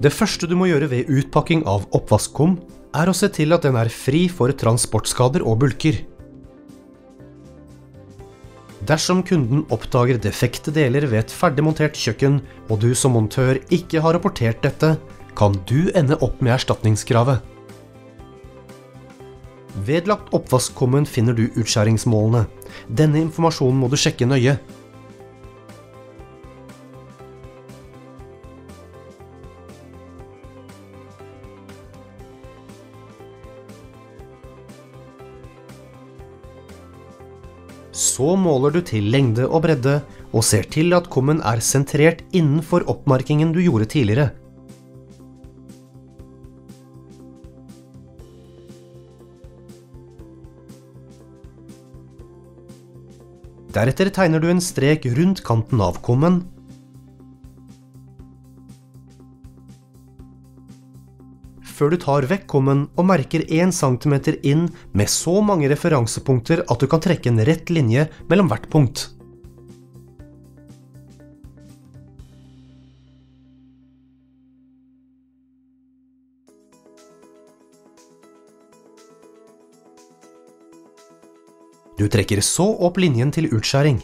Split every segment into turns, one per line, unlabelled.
Det første du må gjøre ved utpakking av oppvaskkum, er å se til at den er fri for transportskader og bulker. Dersom kunden oppdager defekte deler ved et ferdigmontert kjøkken, og du som montør ikke har rapportert dette, kan du ende opp med erstatningskravet. Vedlagt oppvaskkummen finner du utskjæringsmålene. Denne informasjonen må du sjekke nøye. Så måler du til lengde og bredde, og ser til at kummen er sentrert innenfor oppmarkingen du gjorde tidligere. Deretter tegner du en strek rundt kanten av kummen. Før du tar vekkommen og merker 1 cm inn med så mange referansepunkter at du kan trekke en rett linje mellom hvert punkt. Du trekker så opp linjen til utskjæring.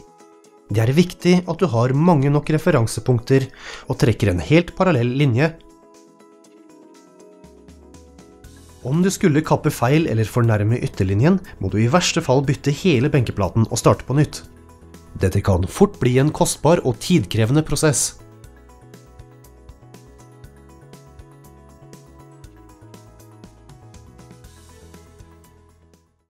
Det er viktig at du har mange nok referansepunkter og trekker en helt parallell linje. Om du skulle kappe feil eller fornærme ytterlinjen, må du i verste fall bytte hele benkeplaten og starte på nytt. Dette kan fort bli en kostbar og tidkrevende prosess.